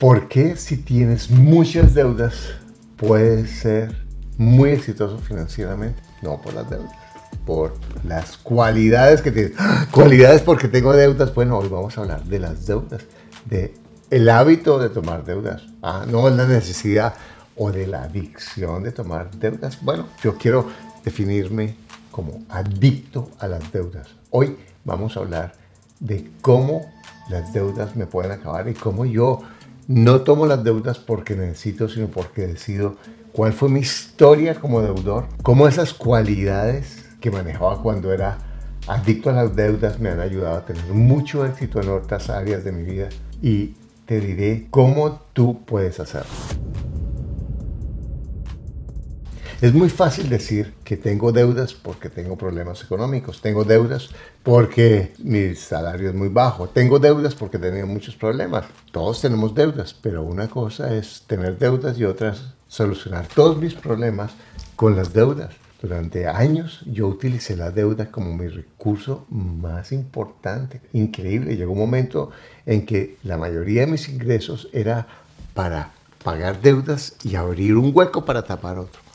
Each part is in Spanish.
¿Por qué si tienes muchas deudas puedes ser muy exitoso financieramente? No por las deudas, por las cualidades que tienes. ¡Ah! Cualidades porque tengo deudas. Bueno, hoy vamos a hablar de las deudas, de el hábito de tomar deudas, ah, no la necesidad o de la adicción de tomar deudas. Bueno, yo quiero definirme como adicto a las deudas. Hoy vamos a hablar de cómo las deudas me pueden acabar y cómo yo no tomo las deudas porque necesito, sino porque decido cuál fue mi historia como deudor, cómo esas cualidades que manejaba cuando era adicto a las deudas me han ayudado a tener mucho éxito en otras áreas de mi vida y te diré cómo tú puedes hacerlo. Es muy fácil decir que tengo deudas porque tengo problemas económicos, tengo deudas porque mi salario es muy bajo, tengo deudas porque tenía muchos problemas. Todos tenemos deudas, pero una cosa es tener deudas y otra es solucionar todos mis problemas con las deudas. Durante años yo utilicé la deuda como mi recurso más importante. Increíble, llegó un momento en que la mayoría de mis ingresos era para pagar deudas y abrir un hueco para tapar otro.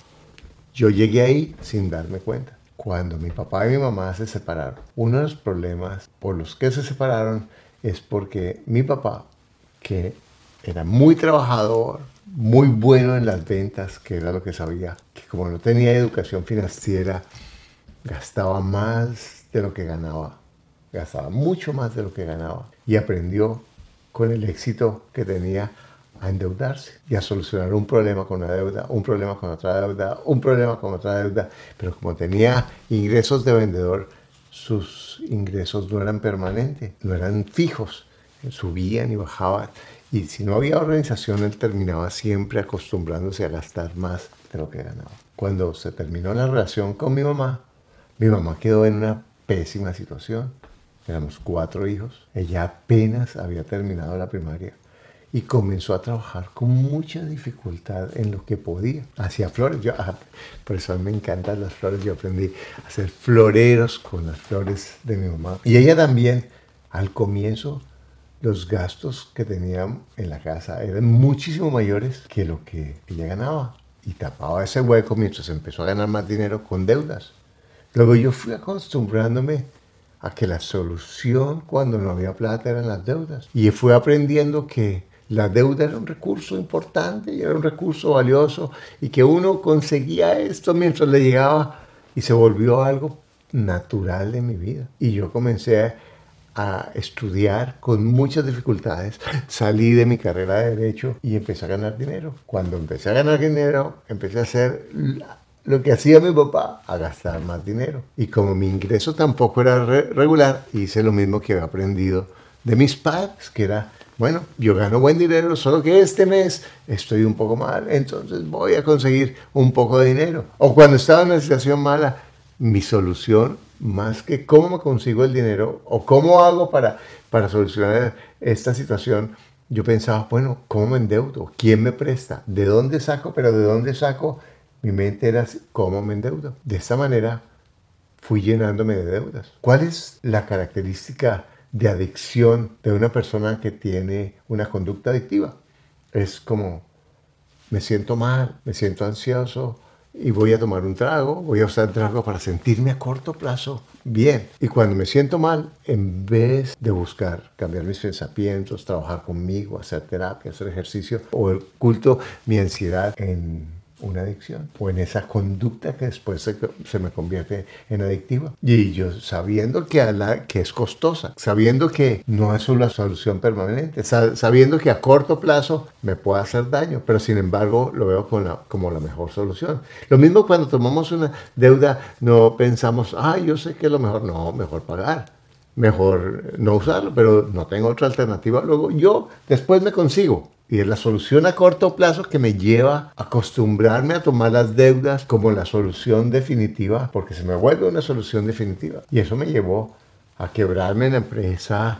Yo llegué ahí sin darme cuenta. Cuando mi papá y mi mamá se separaron, uno de los problemas por los que se separaron es porque mi papá, que era muy trabajador, muy bueno en las ventas, que era lo que sabía, que como no tenía educación financiera, gastaba más de lo que ganaba, gastaba mucho más de lo que ganaba y aprendió con el éxito que tenía a endeudarse y a solucionar un problema con una deuda, un problema con otra deuda, un problema con otra deuda. Pero como tenía ingresos de vendedor, sus ingresos no eran permanentes, no eran fijos, subían y bajaban. Y si no había organización, él terminaba siempre acostumbrándose a gastar más de lo que ganaba. Cuando se terminó la relación con mi mamá, mi mamá quedó en una pésima situación. Éramos cuatro hijos. Ella apenas había terminado la primaria y comenzó a trabajar con mucha dificultad en lo que podía. Hacía flores, yo, ah, por eso a mí me encantan las flores, yo aprendí a hacer floreros con las flores de mi mamá. Y ella también, al comienzo, los gastos que tenía en la casa eran muchísimo mayores que lo que ella ganaba. Y tapaba ese hueco mientras empezó a ganar más dinero con deudas. Luego yo fui acostumbrándome a que la solución cuando no había plata eran las deudas. Y fui aprendiendo que la deuda era un recurso importante y era un recurso valioso y que uno conseguía esto mientras le llegaba y se volvió algo natural en mi vida. Y yo comencé a estudiar con muchas dificultades, salí de mi carrera de derecho y empecé a ganar dinero. Cuando empecé a ganar dinero, empecé a hacer lo que hacía mi papá, a gastar más dinero. Y como mi ingreso tampoco era regular, hice lo mismo que había aprendido de mis padres, que era bueno, yo gano buen dinero, solo que este mes estoy un poco mal, entonces voy a conseguir un poco de dinero. O cuando estaba en una situación mala, mi solución, más que cómo consigo el dinero o cómo hago para, para solucionar esta situación, yo pensaba, bueno, ¿cómo me endeudo? ¿Quién me presta? ¿De dónde saco? Pero ¿de dónde saco? Mi mente era, ¿cómo me endeudo? De esta manera fui llenándome de deudas. ¿Cuál es la característica? De adicción de una persona que tiene una conducta adictiva. Es como, me siento mal, me siento ansioso y voy a tomar un trago, voy a usar el trago para sentirme a corto plazo bien. Y cuando me siento mal, en vez de buscar cambiar mis pensamientos, trabajar conmigo, hacer terapia, hacer ejercicio, o oculto mi ansiedad en una adicción o en esa conducta que después se, me convierte en adictiva. Y yo sabiendo que, la, que es costosa, sabiendo que no es una solución permanente, sabiendo que a corto plazo me puede hacer daño, pero sin embargo lo veo como la mejor solución. Lo mismo cuando tomamos una deuda, no pensamos, ah, yo sé que es lo mejor, no, mejor pagar mejor no usarlo, pero no tengo otra alternativa. Luego yo después me consigo y es la solución a corto plazo que me lleva a acostumbrarme a tomar las deudas como la solución definitiva, porque se me vuelve una solución definitiva. Y eso me llevó a quebrarme en la empresa,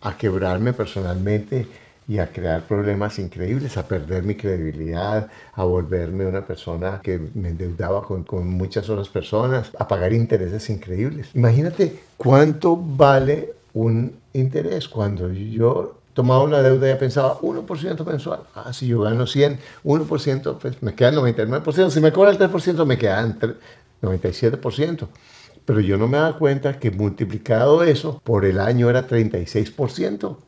a quebrarme personalmente y a crear problemas increíbles, a perder mi credibilidad, a volverme una persona que me endeudaba con, con, muchas otras personas, a pagar intereses increíbles. Imagínate cuánto vale un interés cuando yo tomaba una deuda y pensaba 1% mensual. Ah, si yo gano 100, 1%, pues me queda 99%. Si me cobra el 3%, me quedan 97%. Pero yo no me daba cuenta que multiplicado eso por el año era 36%.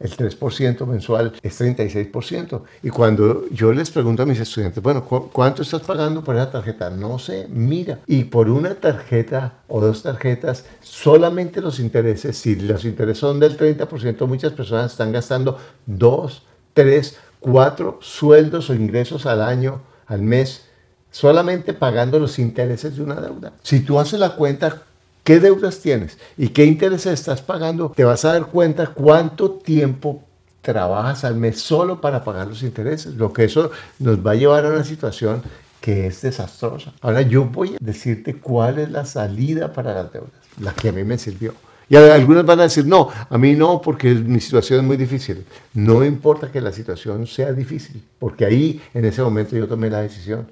El 3% mensual es 36%. Y cuando yo les pregunto a mis estudiantes, bueno, ¿cuánto estás pagando por esa tarjeta? No sé, mira. Y por una tarjeta o dos tarjetas, solamente los intereses, si los intereses son del 30%, muchas personas están gastando 2, 3, 4 sueldos o ingresos al año, al mes, solamente pagando los intereses de una deuda. Si tú haces la cuenta, qué deudas tienes y qué intereses estás pagando, te vas a dar cuenta cuánto tiempo trabajas al mes solo para pagar los intereses. Lo que eso nos va a llevar a una situación que es desastrosa. Ahora yo voy a decirte cuál es la salida para las deudas, la que a mí me sirvió. Y algunos van a decir, no, a mí no, porque mi situación es muy difícil. No importa que la situación sea difícil, porque ahí en ese momento yo tomé la decisión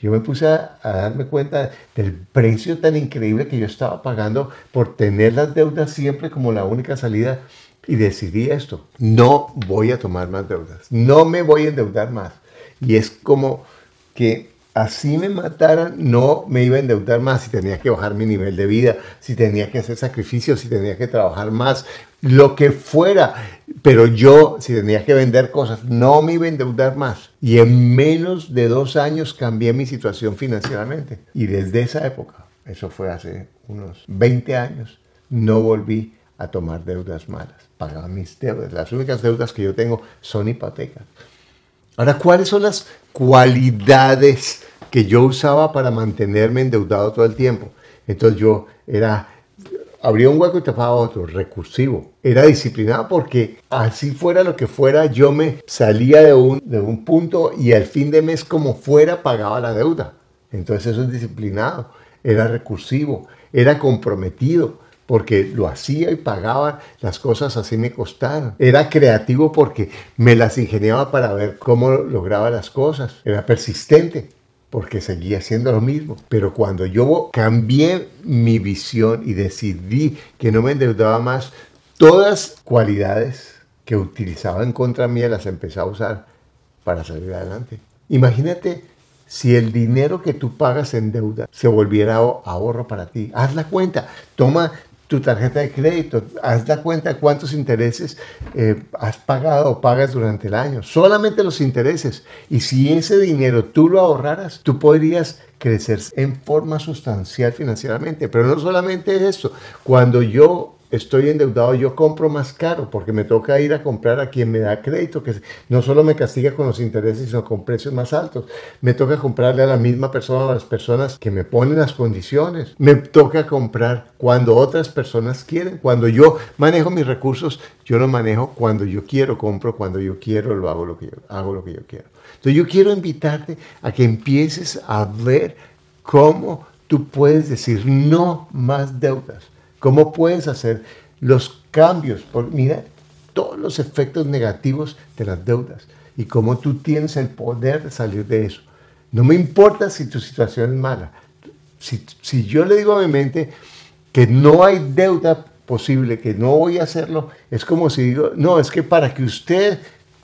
yo me puse a, darme cuenta del precio tan increíble que yo estaba pagando por tener las deudas siempre como la única salida y decidí esto, no voy a tomar más deudas, no me voy a endeudar más. Y es como que así me mataran, no me iba a endeudar más si tenía que bajar mi nivel de vida, si tenía que hacer sacrificios, si tenía que trabajar más, lo que fuera. Pero yo, si tenía que vender cosas, no me iba a endeudar más. Y en menos de dos años cambié mi situación financieramente. Y desde esa época, eso fue hace unos 20 años, no volví a tomar deudas malas. Pagaba mis deudas. Las únicas deudas que yo tengo son hipotecas. Ahora, ¿cuáles son las cualidades que yo usaba para mantenerme endeudado todo el tiempo? Entonces yo era abría un hueco y tapaba otro, recursivo. Era disciplinado porque así fuera lo que fuera, yo me salía de un, de un punto y al fin de mes como fuera pagaba la deuda. Entonces eso es disciplinado, era recursivo, era comprometido porque lo hacía y pagaba las cosas así me costaron. Era creativo porque me las ingeniaba para ver cómo lograba las cosas. Era persistente porque seguía haciendo lo mismo. Pero cuando yo cambié mi visión y decidí que no me endeudaba más, todas cualidades que utilizaba en contra mía las empecé a usar para salir adelante. Imagínate si el dinero que tú pagas en deuda se volviera ahorro para ti. Haz la cuenta, toma tu tarjeta de crédito, haz la cuenta cuántos intereses eh, has pagado o pagas durante el año, solamente los intereses. Y si ese dinero tú lo ahorraras, tú podrías crecer en forma sustancial financieramente. Pero no solamente eso, cuando yo estoy endeudado, yo compro más caro porque me toca ir a comprar a quien me da crédito, que no solo me castiga con los intereses, sino con precios más altos. Me toca comprarle a la misma persona, a las personas que me ponen las condiciones. Me toca comprar cuando otras personas quieren. Cuando yo manejo mis recursos, yo lo manejo cuando yo quiero, compro cuando yo quiero, lo hago lo que yo, hago lo que yo quiero. Entonces yo quiero invitarte a que empieces a ver cómo tú puedes decir no más deudas ¿Cómo puedes hacer los cambios? Por, mira todos los efectos negativos de las deudas y cómo tú tienes el poder de salir de eso. No me importa si tu situación es mala. Si, si yo le digo a mi mente que no hay deuda posible, que no voy a hacerlo, es como si digo, no, es que para que usted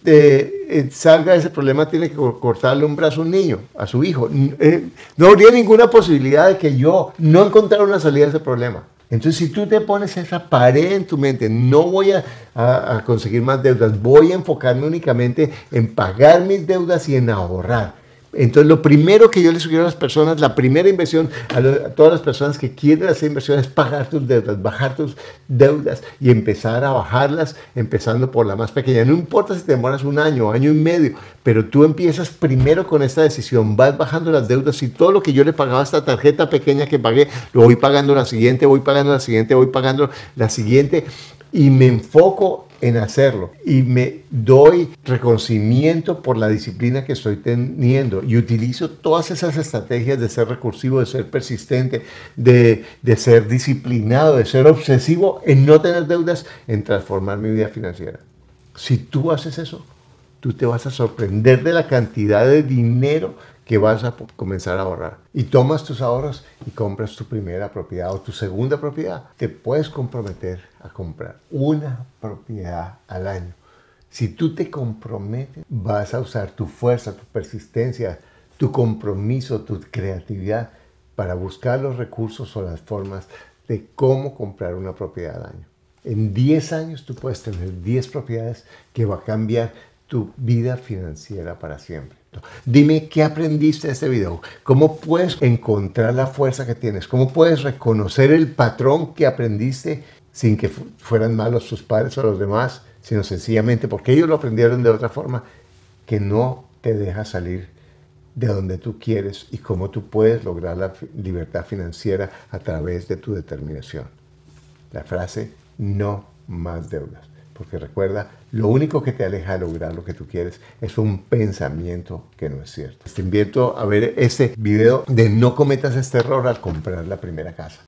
eh, eh, salga de ese problema tiene que cortarle un brazo a un niño, a su hijo. Eh, no habría ninguna posibilidad de que yo no encontrara una salida a ese problema. Entonces, si tú te pones esa pared en tu mente, no voy a, conseguir más deudas, voy a enfocarme únicamente en pagar mis deudas y en ahorrar. Entonces, lo primero que yo le sugiero a las personas, la primera inversión a, todas las personas que quieren hacer inversión es pagar tus deudas, bajar tus deudas y empezar a bajarlas, empezando por la más pequeña. No importa si te demoras un año, año y medio, pero tú empiezas primero con esta decisión, vas bajando las deudas y todo lo que yo le pagaba a esta tarjeta pequeña que pagué, lo voy pagando la siguiente, voy pagando la siguiente, voy pagando la siguiente y me enfoco en hacerlo y me doy reconocimiento por la disciplina que estoy teniendo y utilizo todas esas estrategias de ser recursivo, de ser persistente, de, de ser disciplinado, de ser obsesivo en no tener deudas, en transformar mi vida financiera. Si tú haces eso, tú te vas a sorprender de la cantidad de dinero que vas a comenzar a ahorrar. Y tomas tus ahorros y compras tu primera propiedad o tu segunda propiedad. Te puedes comprometer a comprar una propiedad al año. Si tú te comprometes, vas a usar tu fuerza, tu persistencia, tu compromiso, tu creatividad para buscar los recursos o las formas de cómo comprar una propiedad al año. En 10 años tú puedes tener 10 propiedades que va a cambiar tu vida financiera para siempre. Dime qué aprendiste de este video, cómo puedes encontrar la fuerza que tienes, cómo puedes reconocer el patrón que aprendiste sin que fueran malos tus padres o los demás, sino sencillamente porque ellos lo aprendieron de otra forma que no te deja salir de donde tú quieres y cómo tú puedes lograr la libertad financiera a través de tu determinación. La frase, no más deudas. Porque recuerda, lo único que te aleja de lograr lo que tú quieres es un pensamiento que no es cierto. Te invito a ver este video de no cometas este error al comprar la primera casa.